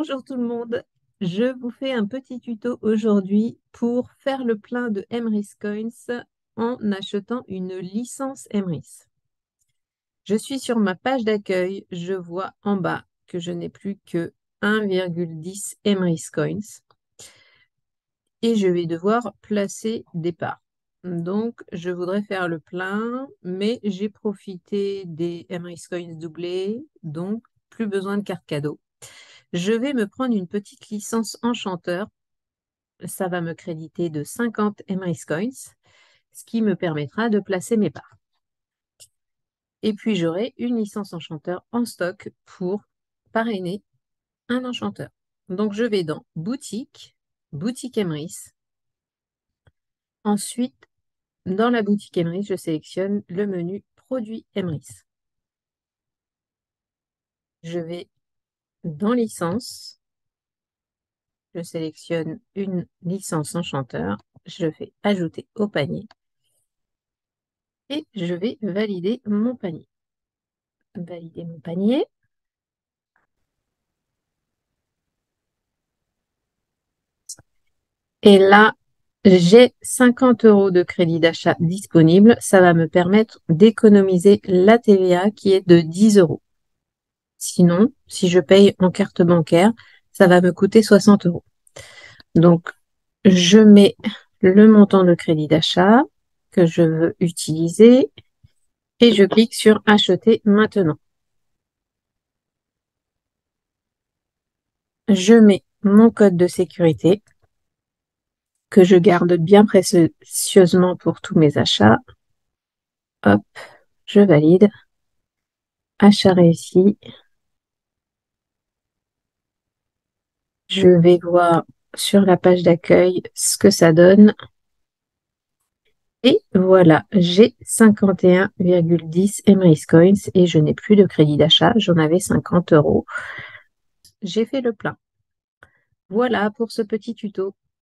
Bonjour tout le monde, je vous fais un petit tuto aujourd'hui pour faire le plein de Emrys Coins en achetant une licence Emrys. Je suis sur ma page d'accueil, je vois en bas que je n'ai plus que 1,10 Emrys Coins et je vais devoir placer des parts. Donc, je voudrais faire le plein, mais j'ai profité des Emrys Coins doublés, donc plus besoin de carte cadeau. Je vais me prendre une petite licence enchanteur. Ça va me créditer de 50 Emrys Coins, ce qui me permettra de placer mes parts. Et puis, j'aurai une licence enchanteur en stock pour parrainer un enchanteur. Donc, je vais dans Boutique, Boutique Emrys. Ensuite, dans la boutique Emrys, je sélectionne le menu Produits Emrys. Je vais dans licence, je sélectionne une licence enchanteur, je fais ajouter au panier et je vais valider mon panier. Valider mon panier. Et là, j'ai 50 euros de crédit d'achat disponible. Ça va me permettre d'économiser la TVA qui est de 10 euros. Sinon, si je paye en carte bancaire, ça va me coûter 60 euros. Donc, je mets le montant de crédit d'achat que je veux utiliser et je clique sur acheter maintenant. Je mets mon code de sécurité que je garde bien précieusement pour tous mes achats. Hop, je valide. Achat réussi. Je vais voir sur la page d'accueil ce que ça donne. Et voilà, j'ai 51,10 Emrys Coins et je n'ai plus de crédit d'achat, j'en avais 50 euros. J'ai fait le plein. Voilà pour ce petit tuto.